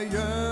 I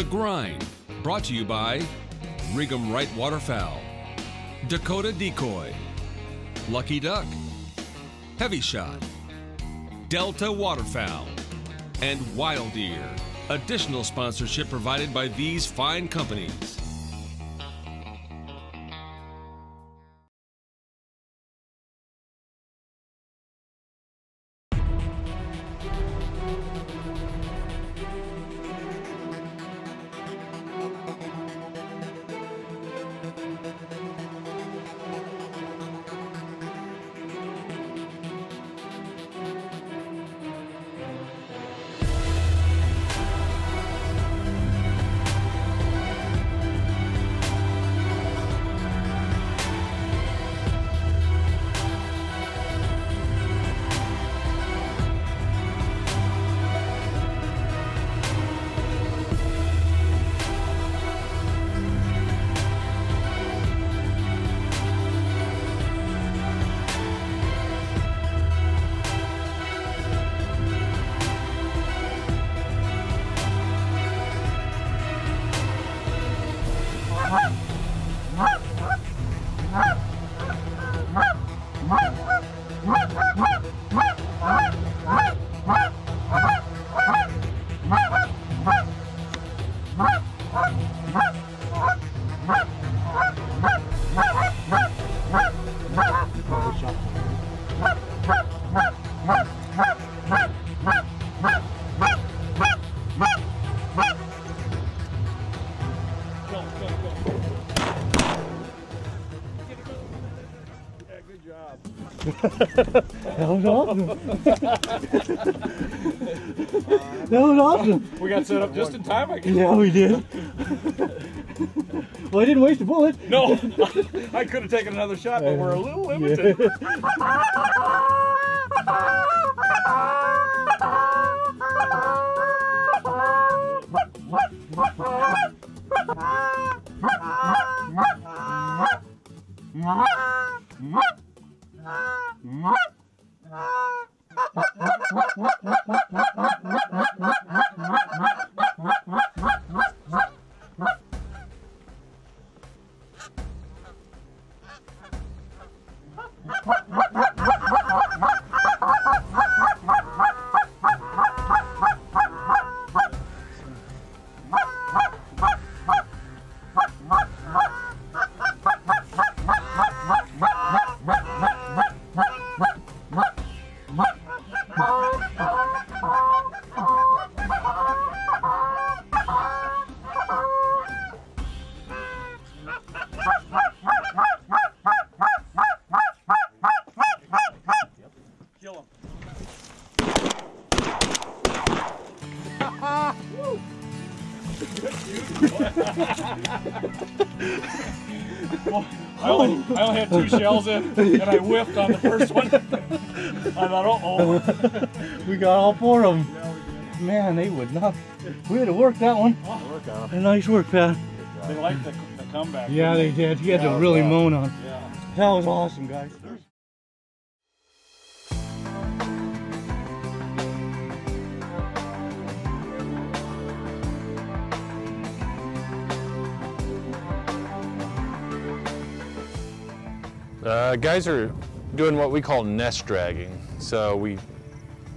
The Grind, brought to you by Rig'Em Right Waterfowl, Dakota Decoy, Lucky Duck, Hevi-Shot, Delta Waterfowl, and Wild Ear. Additional sponsorship provided by these fine companies. That was awesome. that was awesome. We got set up just in time, I guess. Yeah, we did. well, I didn't waste a bullet. No, I could have taken another shot, but we're a little limited. Well, I, only, I only had two shells in, and I whiffed on the first one. I thought, uh oh. We got all four of them. Man, they would not. We had to work that one. Nice work, Pat. They liked the, the comeback. Yeah, they didn't did. He had Yeah, to really yeah. moan on. Yeah. That was awesome, guys. Uh, guys are doing what we call nest dragging. So we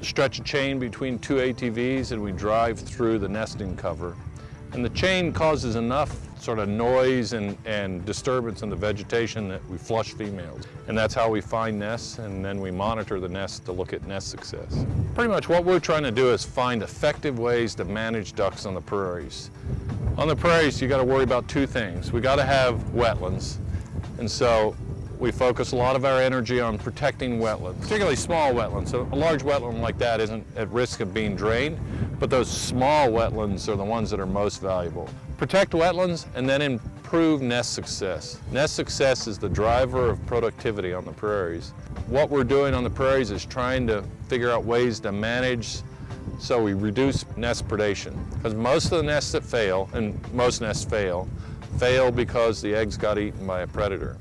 stretch a chain between two ATVs and we drive through the nesting cover. And the chain causes enough sort of noise and, and disturbance in the vegetation that we flush females. And that's how we find nests and then we monitor the nests to look at nest success. Pretty much what we're trying to do is find effective ways to manage ducks on the prairies. On the prairies, you got to worry about two things. We got to have wetlands. And so we focus a lot of our energy on protecting wetlands, particularly small wetlands. So a large wetland like that isn't at risk of being drained, but those small wetlands are the ones that are most valuable. Protect wetlands and then improve nest success. Nest success is the driver of productivity on the prairies. What we're doing on the prairies is trying to figure out ways to manage so we reduce nest predation. Because most of the nests that fail, and most nests fail, fail because the eggs got eaten by a predator.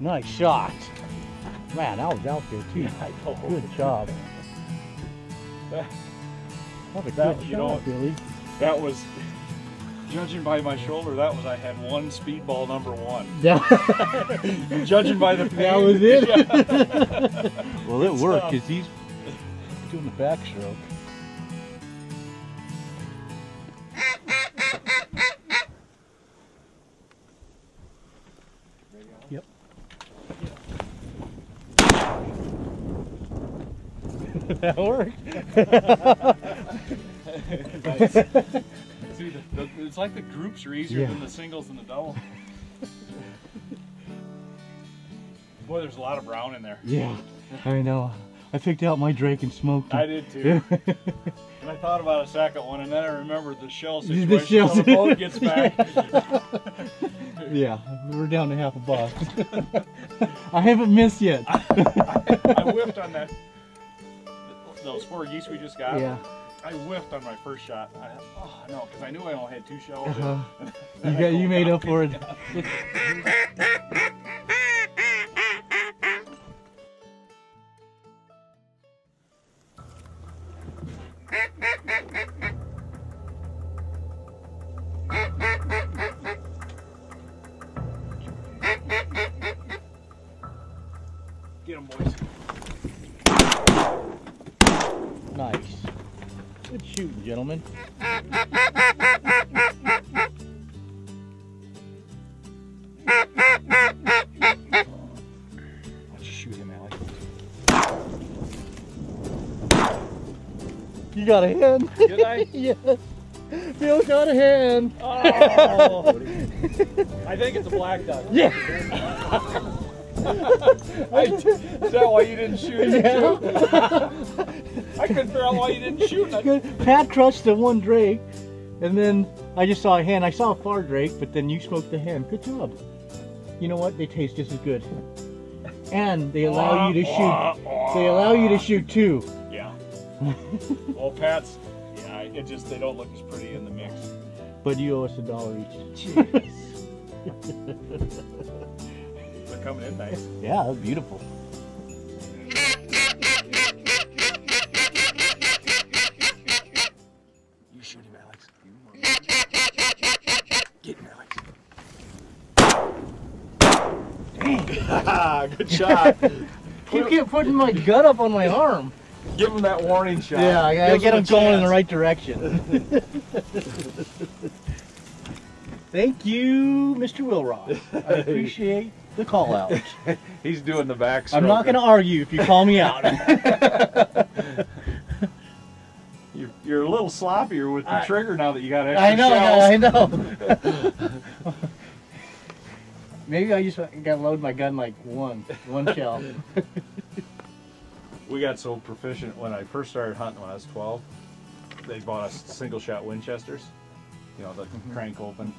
Nice shot. Man, I was out there too. Good job. That, That was a That- good you shot, know- Billy. that was, judging by my shoulder, that was I had one speedball number one. Judging by the pain, that was it. well, it worked because he's doing the backstroke. That worked. Nice. See, the, the, it's like the groups are easier Yeah. than the singles and the double. Boy, there's a lot of brown in there. Yeah, I know. I picked out my Drake and smoked it. I did too. and I thought about a second one, and then I remembered the shell The situation. shells. till the boat gets back. yeah, we're down to half a box. I haven't missed yet. I whiffed on that. Those four geese we just got. Yeah. I whiffed on my first shot. I, oh no, because I knew I only had two shells. Uh-huh. You got you made up for it. shooting, gentlemen. Let's shoot him, Alex. You got a hand. Did I? yes. Bill got a hand. Oh! I think it's a black duck. Yeah. I, is that why you didn't shoot it too? I couldn't figure out why you didn't shoot it. Pat crushed the one Drake, and then I just saw a hand. I saw a far Drake, but then you smoked the hand. Good job. You know what? They taste just as good. And they allow you to shoot. They allow you to shoot two. Yeah. well, Pat's, yeah, it just, they don't look as pretty in the mix. But you owe us a dollar each. They're coming in nice. Yeah, beautiful. Good shot. You keep putting my gut up on my arm. Give him that warning shot. Yeah, I gotta Gives get him him a going in the right direction. Thank you, Mr. Wilrod. I appreciate the call out. He's doing the backstroke. I'm not going to argue if you call me out. You're, you're a little sloppier with the I- trigger now that you got extra I know, shells. I know. Maybe I just got to load my gun like one, one shell. We got so proficient when I first started hunting when I was 12. They bought us single shot Winchesters. You know, the mm-hmm. crank open.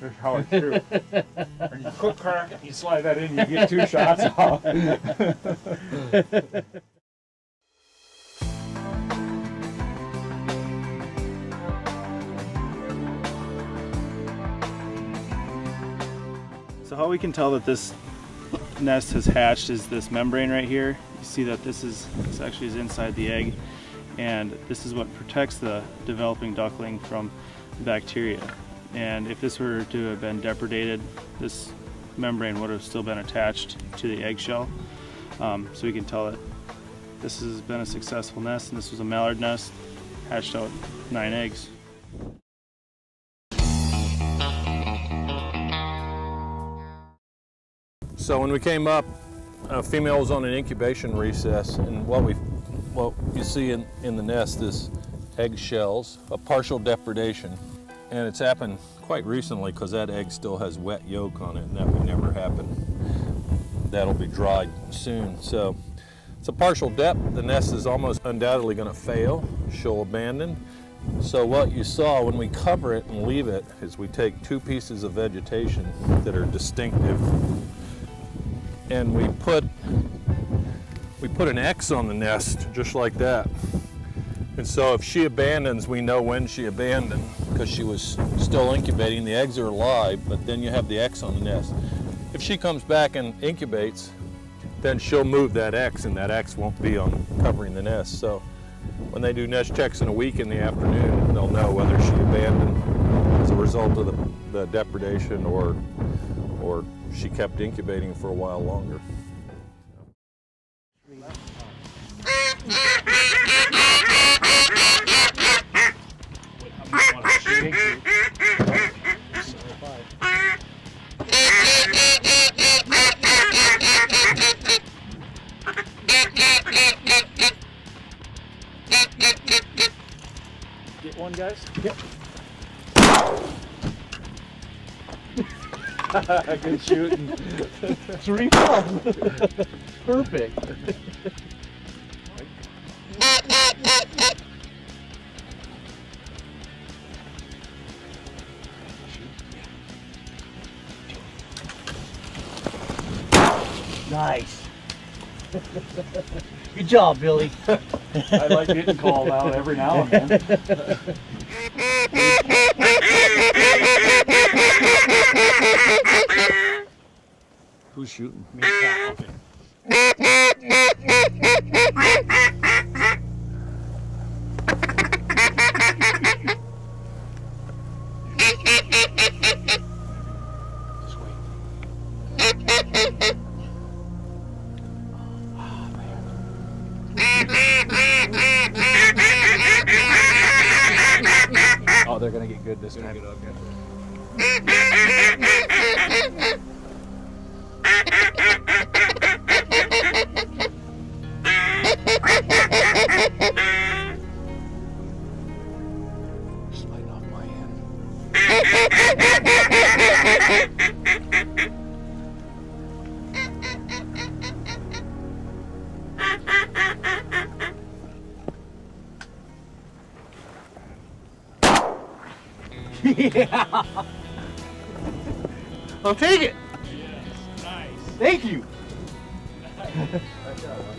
Here's how I threw. and you quick crack it, you slide that in, you get two shots off. how we can tell that this nest has hatched is this membrane right here. You see that this is this actually is inside the egg and this is what protects the developing duckling from bacteria. And if this were to have been depredated, this membrane would have still been attached to the eggshell. Um, so we can tell that this has been a successful nest and this was a mallard nest, hatched out nine eggs. So when we came up, a female was on an incubation recess, and what we, what you see in, in the nest is egg shells, a partial depredation, and it's happened quite recently because that egg still has wet yolk on it, and that would never happen. That'll be dried soon. So it's a partial depth. The nest is almost undoubtedly going to fail. She'll abandon. So what you saw when we cover it and leave it is we take two pieces of vegetation that are distinctive and we put we put an X on the nest just like that. And so if she abandons, we know when she abandoned because she was still incubating. The eggs are alive, but then you have the X on the nest. If she comes back and incubates, then she'll move that X and that X won't be on covering the nest. So when they do nest checks in a week in the afternoon, they'll know whether she abandoned as a result of the, the depredation or, or she kept incubating for a while longer. Good shooting. Three pounds. Perfect. Nice. Good job, Billy. I like getting called out every now and then. Who's shooting? Me. Okay. Oh, they're gonna get good this time. Sliding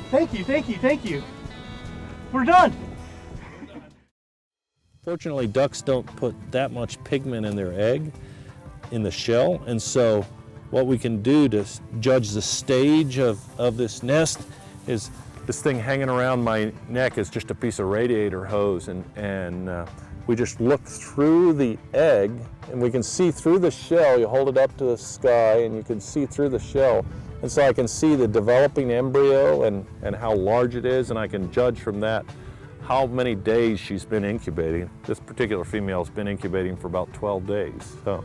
thank you, thank you, thank you. We're done. Fortunately, ducks don't put that much pigment in their egg, in the shell, and so what we can do to judge the stage of, of this nest is this thing hanging around my neck is just a piece of radiator hose, and, and uh, we just look through the egg, and we can see through the shell. You hold it up to the sky, and you can see through the shell. And so I can see the developing embryo and, and how large it is, and I can judge from that how many days she's been incubating. This particular female has been incubating for about 12 days. So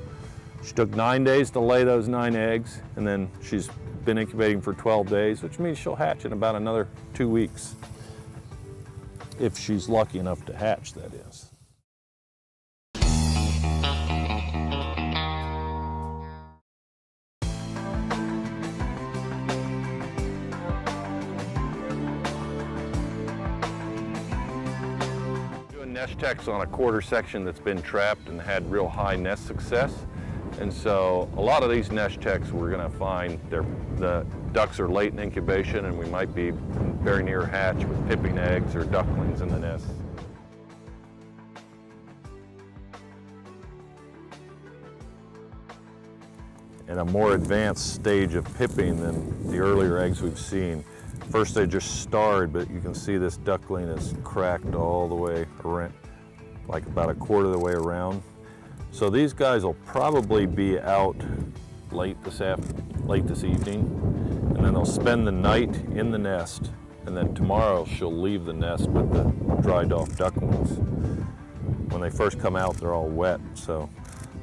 She took nine days to lay those nine eggs, and then she's been incubating for 12 days, which means she'll hatch in about another two weeks. If she's lucky enough to hatch, that is. Checks on a quarter section that's been trapped and had real high nest success. And so a lot of these nest checks we're going to find the ducks are late in incubation and we might be very near hatch with pipping eggs or ducklings in the nest. in a more advanced stage of pipping than the earlier eggs we've seen. First they just starred, but you can see this duckling is cracked all the way around, like about a quarter of the way around. So these guys will probably be out late this after, late this evening, and then they'll spend the night in the nest, and then tomorrow she'll leave the nest with the dried off ducklings. When they first come out, they're all wet, so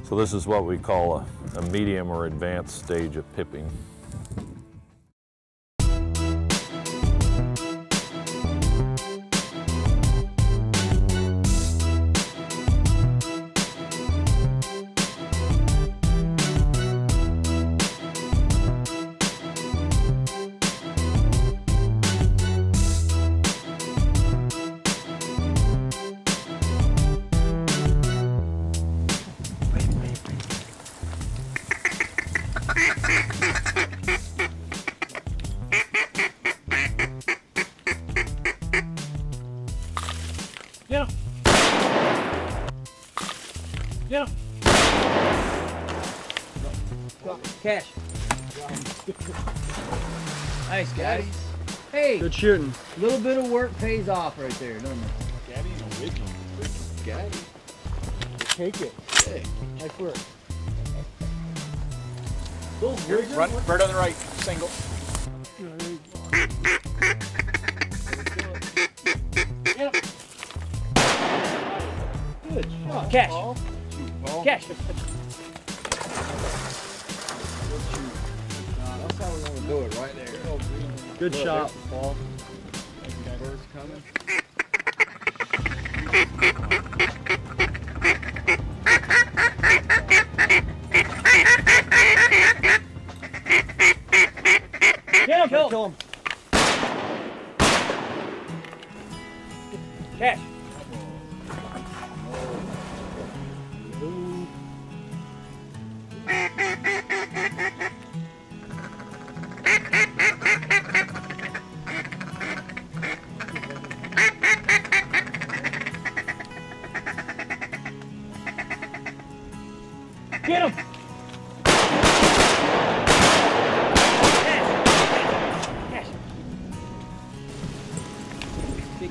so this is what we call a, a medium or advanced stage of pipping. Nice, guys. Hey, Good shooting. a little bit of work pays off right there, doesn't it? Take it. Nice work. Run, bird on the right, single. Good shot. Cash. Paul. Cash. Good shot. Paul. Birds coming.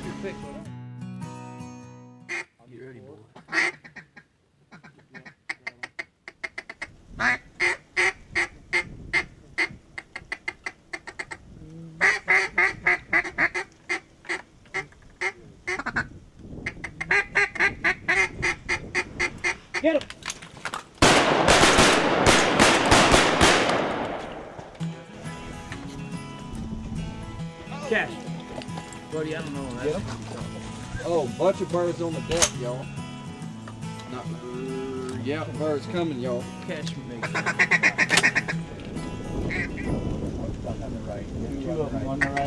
Take your Bunch of birds on the deck, y'all. Not, uh, yeah, birds coming, y'all. Catch me. Two of them on the right.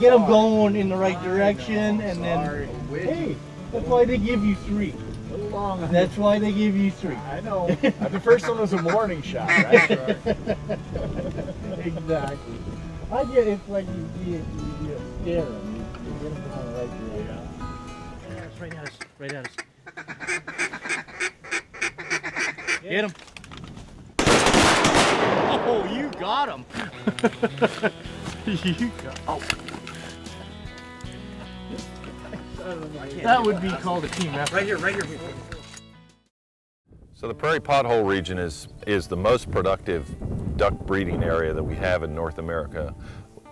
Get them going in the right direction and then, hey, that's why they give you three. That's why they give you three. I know. the first one was a warning shot, right? exactly. I get it's like you, you, you, you scare them. You, you get them going right direction. Yeah, it's right at us. Right at us. Get him. Oh, you got him. you got. Oh. That would be called a team effort. Right here, right here. So the prairie pothole region is, is the most productive duck breeding area that we have in North America.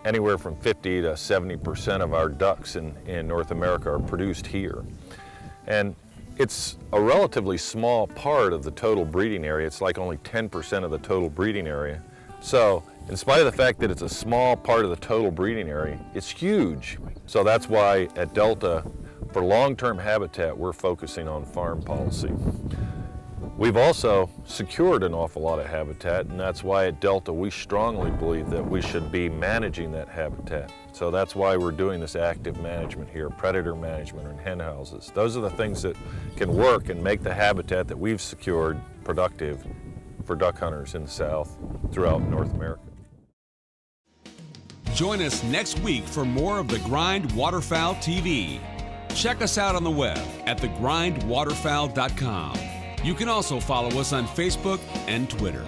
Anywhere from 50 to 70% of our ducks in, in North America are produced here. And it's a relatively small part of the total breeding area. It's like only 10% of the total breeding area. So in spite of the fact that it's a small part of the total breeding area, it's huge. So that's why at Delta, for long-term habitat, we're focusing on farm policy. We've also secured an awful lot of habitat, and that's why at Delta we strongly believe that we should be managing that habitat. So that's why we're doing this active management here, predator management and hen houses. Those are the things that can work and make the habitat that we've secured productive for duck hunters in the South throughout North America. Join us next week for more of the Grind Waterfowl TV. Check us out on the web at thegrindwaterfowl.com. You can also follow us on Facebook and Twitter.